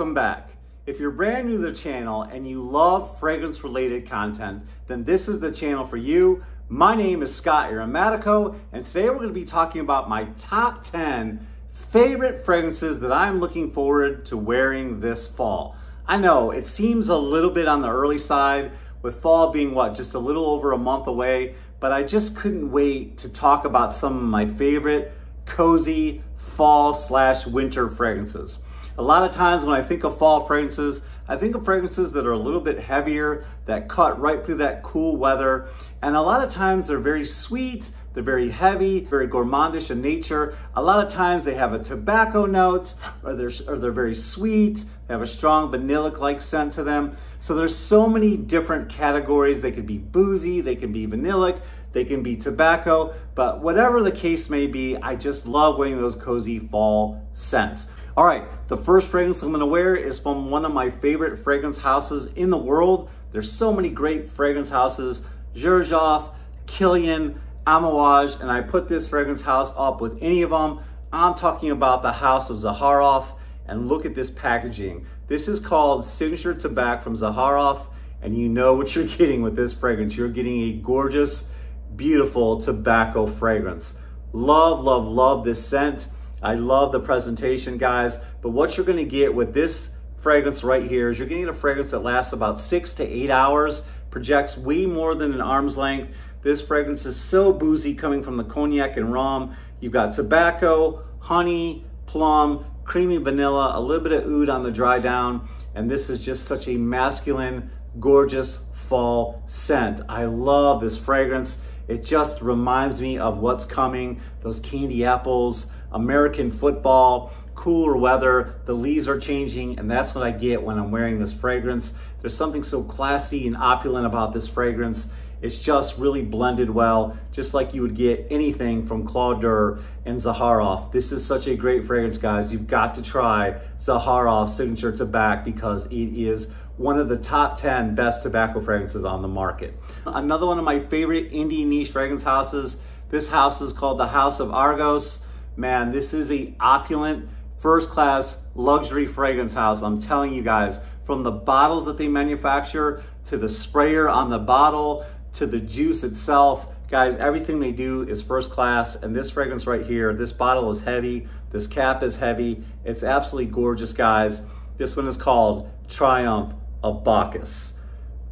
welcome back. If you're brand new to the channel and you love fragrance related content, then this is the channel for you. My name is Scott Aromatico, and today we're going to be talking about my top 10 favorite fragrances that I'm looking forward to wearing this fall. I know it seems a little bit on the early side, with fall being what, just a little over a month away, but I just couldn't wait to talk about some of my favorite cozy fall slash winter fragrances. A lot of times when I think of fall fragrances, I think of fragrances that are a little bit heavier, that cut right through that cool weather. And a lot of times they're very sweet, they're very heavy, very gourmandish in nature. A lot of times they have a tobacco notes, or they're, or they're very sweet, they have a strong vanillic-like scent to them. So there's so many different categories. They could be boozy, they can be vanillic, they can be tobacco, but whatever the case may be, I just love wearing those cozy fall scents. All right, the first fragrance I'm gonna wear is from one of my favorite fragrance houses in the world. There's so many great fragrance houses, Xerjoff, Kilian, Amouage, and I put this fragrance house up with any of them. I'm talking about the house of Zaharoff, and look at this packaging. This is called Signature Tobacco from Zaharoff, and you know what you're getting with this fragrance. You're getting a gorgeous, beautiful tobacco fragrance. Love, love, love this scent. I love the presentation, guys. But what you're gonna get with this fragrance right here is you're getting a fragrance that lasts about six to eight hours, projects way more than an arm's length. This fragrance is so boozy coming from the cognac and rum. You've got tobacco, honey, plum, creamy vanilla, a little bit of oud on the dry down. And this is just such a masculine, gorgeous fall scent. I love this fragrance. It just reminds me of what's coming, those candy apples, American football, cooler weather, the leaves are changing, and that's what I get when I'm wearing this fragrance. There's something so classy and opulent about this fragrance. It's just really blended well, just like you would get anything from Claude Durr and Zaharoff. This is such a great fragrance, guys. You've got to try Zaharoff Signature Tobacco because it is one of the top 10 best tobacco fragrances on the market. Another one of my favorite indie niche fragrance houses. This house is called the House of Argos. Man, this is a opulent, first class luxury fragrance house. I'm telling you guys, from the bottles that they manufacture to the sprayer on the bottle to the juice itself, guys, everything they do is first class. And this fragrance right here, this bottle is heavy. This cap is heavy. It's absolutely gorgeous, guys. This one is called Triumph of Bacchus.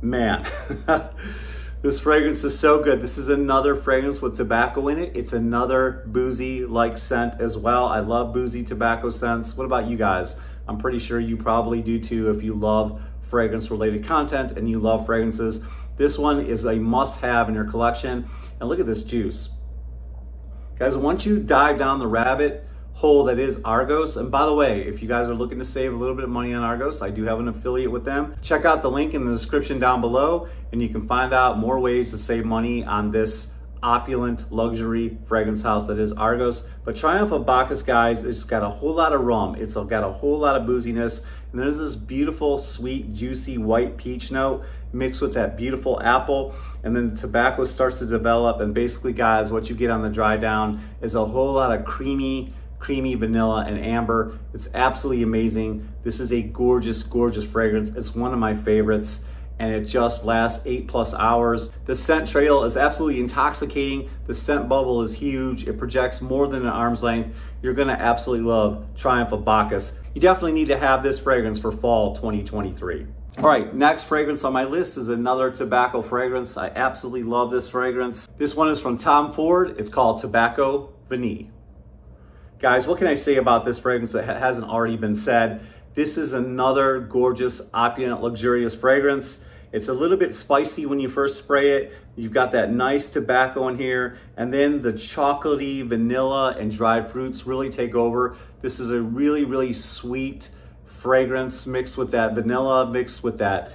Man. This fragrance is so good. This is another fragrance with tobacco in it. It's another boozy-like scent as well. I love boozy tobacco scents. What about you guys? I'm pretty sure you probably do too if you love fragrance-related content and you love fragrances. This one is a must-have in your collection. And look at this juice. Guys, once you dive down the rabbit hole that is Argos. And by the way, if you guys are looking to save a little bit of money on Argos, I do have an affiliate with them. Check out the link in the description down below and you can find out more ways to save money on this opulent luxury fragrance house that is Argos. But Triumph of Bacchus, guys, it's got a whole lot of rum. It's got a whole lot of booziness. And there's this beautiful, sweet, juicy white peach note mixed with that beautiful apple. And then the tobacco starts to develop. And basically, guys, what you get on the dry down is a whole lot of creamy, creamy vanilla and amber. It's absolutely amazing. This is a gorgeous, gorgeous fragrance. It's one of my favorites and it just lasts eight plus hours. The scent trail is absolutely intoxicating. The scent bubble is huge. It projects more than an arm's length. You're gonna absolutely love Triumph of Bacchus. You definitely need to have this fragrance for fall 2023. All right, next fragrance on my list is another tobacco fragrance. I absolutely love this fragrance. This one is from Tom Ford. It's called Tobacco Vanille. Guys, what can I say about this fragrance that hasn't already been said? This is another gorgeous, opulent, luxurious fragrance. It's a little bit spicy when you first spray it. You've got that nice tobacco in here, and then the chocolatey vanilla and dried fruits really take over. This is a really, really sweet fragrance mixed with that vanilla, mixed with that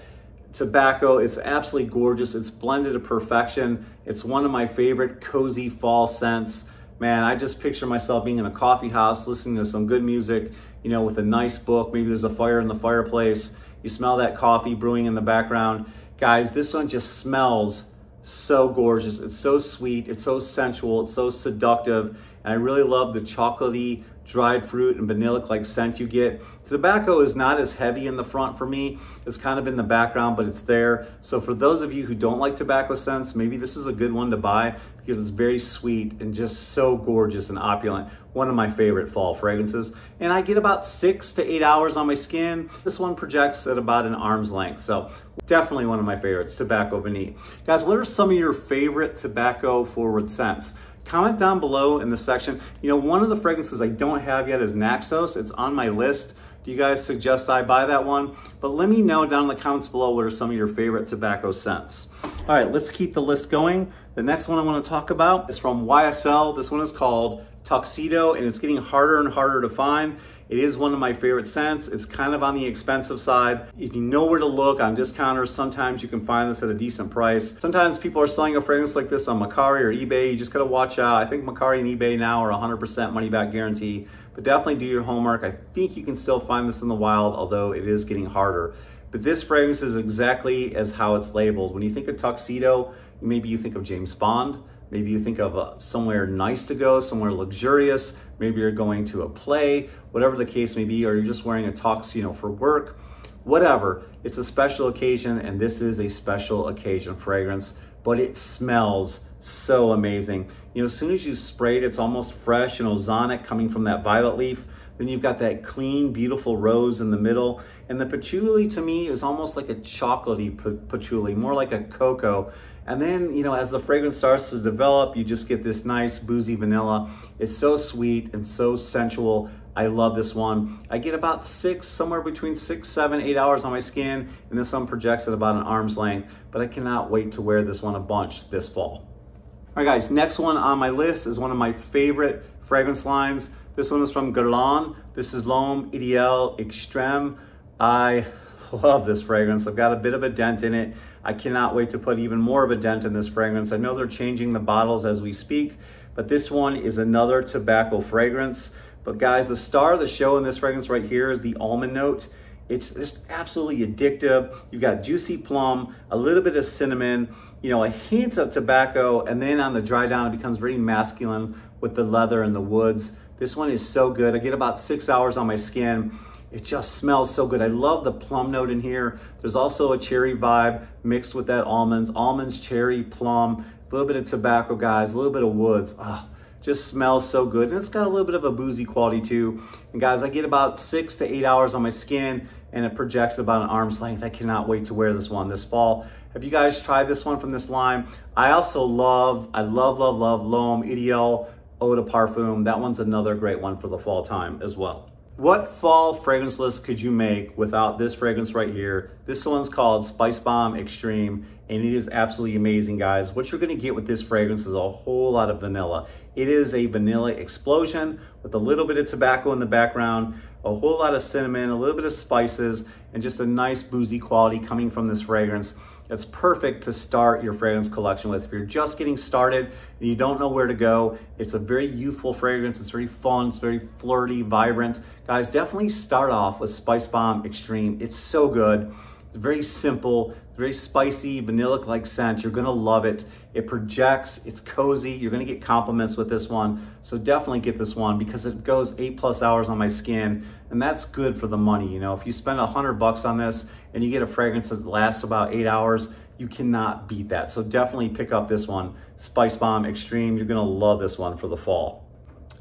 tobacco. It's absolutely gorgeous. It's blended to perfection. It's one of my favorite cozy fall scents man, I just picture myself being in a coffee house, listening to some good music, you know, with a nice book. Maybe there's a fire in the fireplace. You smell that coffee brewing in the background. Guys, this one just smells so gorgeous. It's so sweet. It's so sensual. It's so seductive. And I really love the chocolatey dried fruit and vanilla like scent you get. Tobacco is not as heavy in the front for me. It's kind of in the background, but it's there. So for those of you who don't like tobacco scents, maybe this is a good one to buy because it's very sweet and just so gorgeous and opulent. One of my favorite fall fragrances. And I get about six to eight hours on my skin. This one projects at about an arm's length. So definitely one of my favorites, Tobacco Vanille. Guys, what are some of your favorite tobacco forward scents? Comment down below in the section. You know, one of the fragrances I don't have yet is Naxos. It's on my list. Do you guys suggest I buy that one? But let me know down in the comments below what are some of your favorite tobacco scents. All right, let's keep the list going. The next one I want to talk about is from YSL. This one is called Tuxedo, and it's getting harder and harder to find. It is one of my favorite scents. It's kind of on the expensive side. If you know where to look on discounters, sometimes you can find this at a decent price. Sometimes people are selling a fragrance like this on Mercari or eBay. You just gotta watch out. I think Mercari and eBay now are 100% money back guarantee, but definitely do your homework. I think you can still find this in the wild, although it is getting harder. But this fragrance is exactly as how it's labeled. When you think of tuxedo, maybe you think of James Bond. Maybe you think of uh, somewhere nice to go, somewhere luxurious. Maybe you're going to a play, whatever the case may be, or you're just wearing a tuxedo for work. Whatever, it's a special occasion, and this is a special occasion fragrance, but it smells so amazing. You know, as soon as you spray it, it's almost fresh and ozonic coming from that violet leaf. Then you've got that clean, beautiful rose in the middle. And the patchouli to me is almost like a chocolatey patchouli, more like a cocoa. And then, you know, as the fragrance starts to develop, you just get this nice boozy vanilla. It's so sweet and so sensual. I love this one. I get about six, somewhere between six, seven, eight hours on my skin, and this one projects at about an arm's length, but I cannot wait to wear this one a bunch this fall. All right, guys, next one on my list is one of my favorite fragrance lines. This one is from Guerlain. This is L'Homme Ideal Extreme. I love this fragrance. I've got a bit of a dent in it. I cannot wait to put even more of a dent in this fragrance. I know they're changing the bottles as we speak, but this one is another tobacco fragrance. But guys, the star of the show in this fragrance right here is the almond note. It's just absolutely addictive. You've got juicy plum, a little bit of cinnamon, you know, a hint of tobacco, and then on the dry down, it becomes very masculine with the leather and the woods. This one is so good. I get about six hours on my skin. It just smells so good. I love the plum note in here. There's also a cherry vibe mixed with that almonds, almonds, cherry, plum, a little bit of tobacco, guys, a little bit of woods. Oh, just smells so good. And it's got a little bit of a boozy quality too. And guys, I get about six to eight hours on my skin and it projects about an arm's length. I cannot wait to wear this one this fall. Have you guys tried this one from this line? I also love, I love, love, love L'Homme Ideal Eau de Parfum. That one's another great one for the fall time as well. What fall fragrance list could you make without this fragrance right here? This one's called Spice Bomb Extreme, and it is absolutely amazing, guys. What you're gonna get with this fragrance is a whole lot of vanilla. It is a vanilla explosion with a little bit of tobacco in the background, a whole lot of cinnamon, a little bit of spices, and just a nice boozy quality coming from this fragrance. It's perfect to start your fragrance collection with. If you're just getting started and you don't know where to go, it's a very youthful fragrance. It's very fun, it's very flirty, vibrant. Guys, definitely start off with Spice Bomb Extreme. It's so good. It's very simple, it's very spicy, vanilla-like scent. You're gonna love it. It projects, it's cozy. You're gonna get compliments with this one. So definitely get this one because it goes eight plus hours on my skin and that's good for the money. You know, if you spend a hundred bucks on this and you get a fragrance that lasts about eight hours, you cannot beat that. So definitely pick up this one, Spice Bomb Extreme. You're gonna love this one for the fall.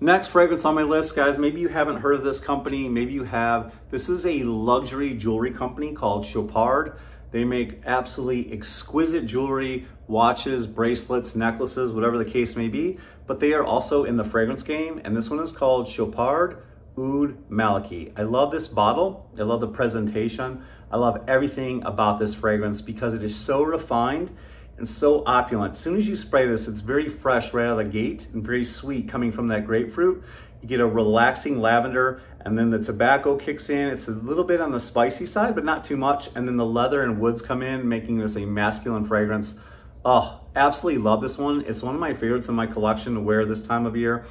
Next fragrance on my list, guys, maybe you haven't heard of this company, maybe you have. This is a luxury jewelry company called Chopard. They make absolutely exquisite jewelry, watches, bracelets, necklaces, whatever the case may be, but they are also in the fragrance game, and this one is called Chopard Oud Maliki. I love this bottle. I love the presentation. I love everything about this fragrance because it is so refined and so opulent. As soon as you spray this, it's very fresh right out of the gate and very sweet coming from that grapefruit. You get a relaxing lavender and then the tobacco kicks in. It's a little bit on the spicy side, but not too much. And then the leather and woods come in, making this a masculine fragrance. Oh, absolutely love this one. It's one of my favorites in my collection to wear this time of year.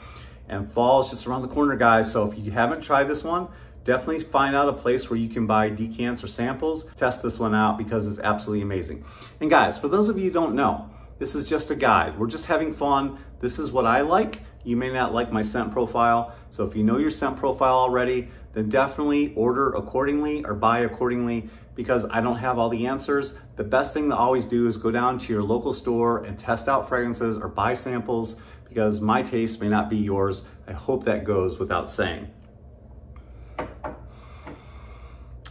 And fall is just around the corner, guys. So if you haven't tried this one, definitely find out a place where you can buy decants or samples. Test this one out because it's absolutely amazing. And guys, for those of you who don't know, This is just a guide. We're just having fun. This is what I like. You may not like my scent profile. So if you know your scent profile already, then definitely order accordingly or buy accordingly because I don't have all the answers. The best thing to always do is go down to your local store and test out fragrances or buy samples because my taste may not be yours. I hope that goes without saying.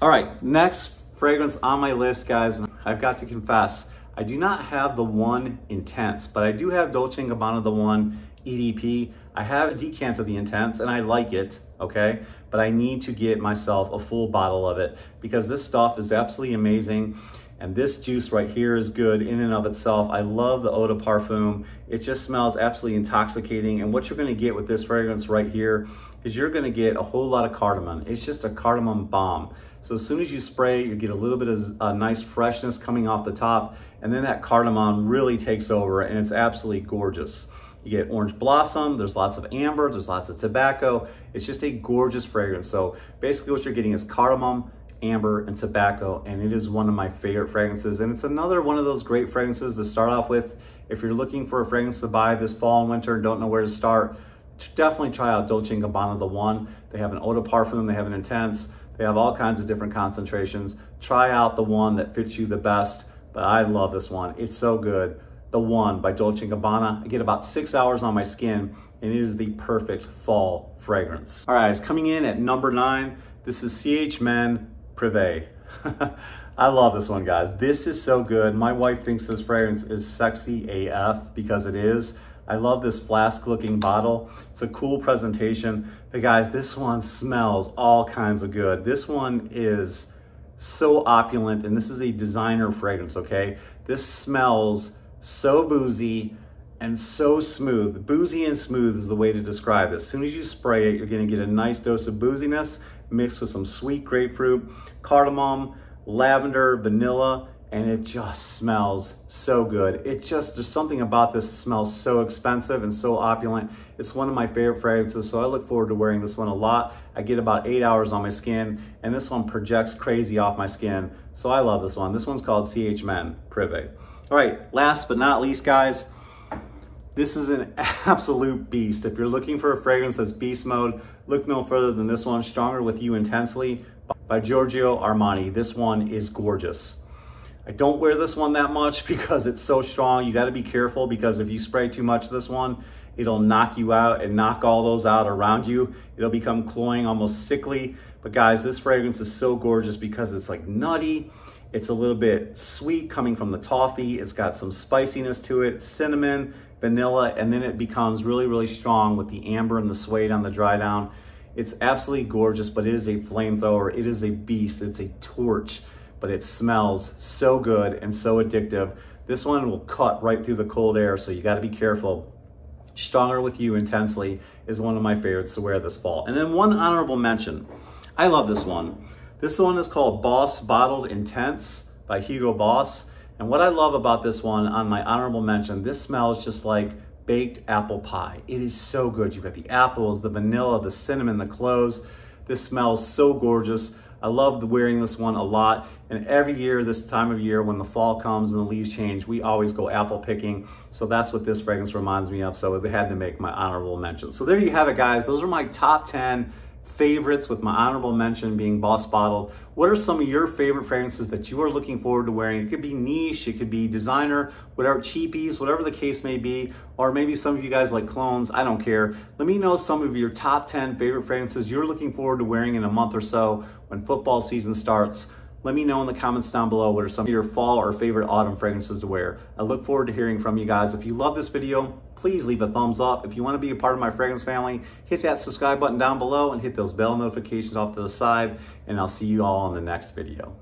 All right, next fragrance on my list, guys. I've got to confess, I do not have the one intense, but I do have Dolce & Gabbana the one EDP. I have a decant of the intense and I like it, okay? But I need to get myself a full bottle of it because this stuff is absolutely amazing. And this juice right here is good in and of itself. I love the eau de parfum. It just smells absolutely intoxicating. And what you're gonna get with this fragrance right here is you're gonna get a whole lot of cardamom. It's just a cardamom bomb. So as soon as you spray, you get a little bit of a uh, nice freshness coming off the top, and then that cardamom really takes over and it's absolutely gorgeous. You get orange blossom, there's lots of amber, there's lots of tobacco. It's just a gorgeous fragrance. So basically what you're getting is cardamom, amber, and tobacco, and it is one of my favorite fragrances. And it's another one of those great fragrances to start off with. If you're looking for a fragrance to buy this fall and winter and don't know where to start, definitely try out Dolce & Gabbana The One. They have an eau de parfum, they have an intense, they have all kinds of different concentrations. Try out the one that fits you the best, but I love this one. It's so good. The One by Dolce & Gabbana. I get about six hours on my skin and it is the perfect fall fragrance. All right, it's coming in at number nine. This is CH Men Privé. I love this one, guys. This is so good. My wife thinks this fragrance is sexy AF because it is. I love this flask looking bottle. It's a cool presentation. But guys, this one smells all kinds of good. This one is so opulent and this is a designer fragrance, okay? This smells so boozy and so smooth. Boozy and smooth is the way to describe it. As soon as you spray it, you're gonna get a nice dose of booziness mixed with some sweet grapefruit, cardamom, lavender, vanilla, and it just smells so good. It just, there's something about this smells so expensive and so opulent. It's one of my favorite fragrances, so I look forward to wearing this one a lot. I get about eight hours on my skin, and this one projects crazy off my skin, so I love this one. This one's called CH Men Privé. All right, last but not least, guys, this is an absolute beast. If you're looking for a fragrance that's beast mode, look no further than this one, Stronger With You Intensely by Giorgio Armani. This one is gorgeous. I don't wear this one that much because it's so strong. You gotta be careful because if you spray too much this one, it'll knock you out and knock all those out around you. It'll become cloying, almost sickly. But guys, this fragrance is so gorgeous because it's like nutty. It's a little bit sweet coming from the toffee. It's got some spiciness to it, cinnamon, vanilla, and then it becomes really, really strong with the amber and the suede on the dry down. It's absolutely gorgeous, but it is a flamethrower. It is a beast. It's a torch, but it smells so good and so addictive. This one will cut right through the cold air, so you gotta be careful. Stronger With You Intensely is one of my favorites to wear this fall. And then one honorable mention. I love this one. This one is called Boss Bottled Intense by Hugo Boss. And what I love about this one on my honorable mention, this smells just like baked apple pie. It is so good. You've got the apples, the vanilla, the cinnamon, the cloves. This smells so gorgeous. I love wearing this one a lot. And every year, this time of year, when the fall comes and the leaves change, we always go apple picking. So that's what this fragrance reminds me of. So they had to make my honorable mention. So there you have it, guys. Those are my top 10 favorites with my honorable mention being Boss Bottled. What are some of your favorite fragrances that you are looking forward to wearing? It could be niche, it could be designer, whatever, cheapies, whatever the case may be, or maybe some of you guys like clones, I don't care. Let me know some of your top 10 favorite fragrances you're looking forward to wearing in a month or so when football season starts. Let me know in the comments down below what are some of your fall or favorite autumn fragrances to wear. I look forward to hearing from you guys. If you love this video, please leave a thumbs up. If you want to be a part of my fragrance family, hit that subscribe button down below and hit those bell notifications off to the side, and I'll see you all in the next video.